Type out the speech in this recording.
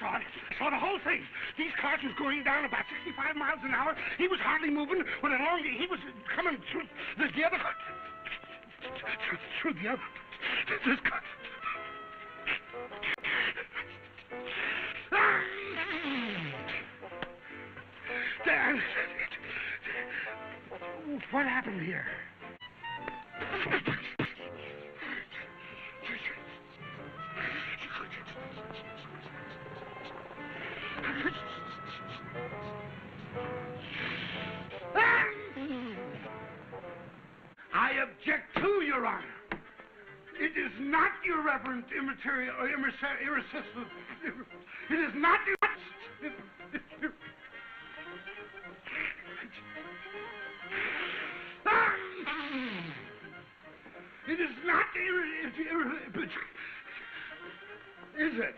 saw it. I saw the whole thing. These cars was going down about 65 miles an hour. He was hardly moving when along he was coming through the, the other car. Through, through the other. This car. Dan, what happened here? Ah! I object to, Your Honor. It is not irreverent, immaterial, or irresistible. It is not. Ah! It is not. Is it?